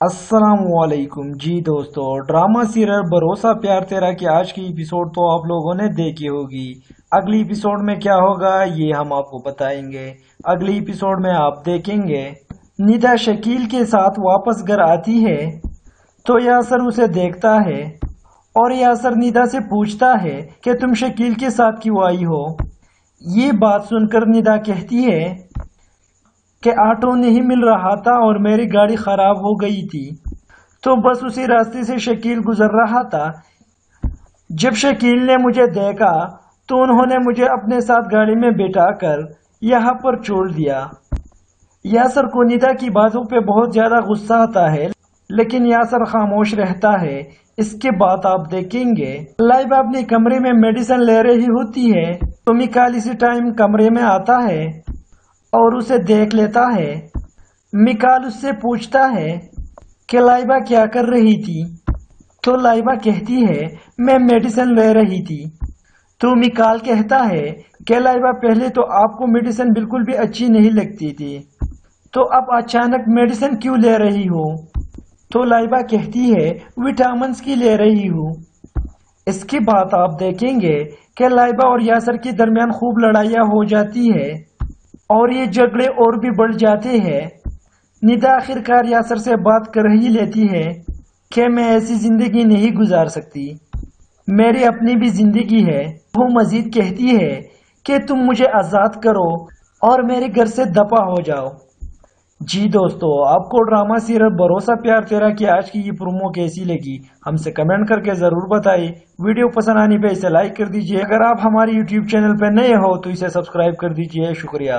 السلام علیکم۔ جی دوستو، ڈرامہ سیریل بھروسہ پیار تیرا کی آج کی ایپیسوڈ تو آپ لوگوں نے دیکھی ہوگی۔ اگلی ایپیسوڈ میں کیا ہوگا یہ ہم آپ کو بتائیں گے۔ اگلی ایپیسوڈ میں آپ دیکھیں گے۔ ندا شکیل کے ساتھ واپس گھر آتی ہے تو یاسر اسے دیکھتا ہے اور یاسر ندا سے پوچھتا ہے کہ تم شکیل کے ساتھ کیوں آئی ہو؟ یہ بات سن کر ندا کہتی ہے کہ آٹو نہیں مل رہا تھا اور میری گاڑی خراب ہو گئی تھی۔ تو بس اسی راستے سے شکیل گزر رہا تھا۔ جب شکیل نے مجھے دیکھا تو انہوں نے مجھے اپنے ساتھ گاڑی میں بیٹھا کر یہاں پر چھوڑ دیا۔ یاسر کو نیتا کی باتوں پہ بہت زیادہ غصہ آتا ہے، لیکن یاسر خاموش رہتا ہے۔ اس کے بعد آپ دیکھیں گے۔ لائب اپنے کمرے میں میڈیسن لے رہی ہوتی ہے۔ تو مکال اسی ٹائم کمرے میں آتا ہے۔ اور اسے دیکھ لیتا ہے۔ مکال اس سے پوچھتا ہے کہ لائبہ کیا کر رہی تھی؟ تو لائبہ کہتی ہے، میں میڈیسن لے رہی تھی۔ تو مکال کہتا ہے کہ لائبہ پہلے تو آپ کو میڈیسن بالکل بھی اچھی نہیں لگتی تھی۔ تو اب اچانک میڈیسن کیوں لے رہی ہو؟ تو لائبہ کہتی ہے وٹامنس کی لے رہی ہوں اس کی بات آپ دیکھیں گے کہ لائبہ اور یاسر کے درمیان خوب لڑائیاں ہو جاتی ہے اور یہ جھگڑے اور بھی بڑھ جاتے ہیں۔ ندا آخر کار یاسر سے بات کر ہی لیتی ہے کہ میں ایسی زندگی نہیں گزار سکتی۔ میری اپنی بھی زندگی ہے۔ وہ مزید کہتی ہے کہ تم مجھے آزاد کرو اور میرے گھر سے دپا ہو جاؤ۔ جی دوستو، آپ کو ڈرامہ سیریل بھروسہ پیار تیرا کی آج کی یہ پرومو کیسی لگی؟ ہم سے کمنٹ کر کے ضرور بتائیے ویڈیو پسند آنے پہ اسے لائک کر دیجیے۔ اگر آپ ہماری یوٹیوب چینل پہ نئے ہو تو اسے سبسکرائب کر دیجیے۔ شکریہ۔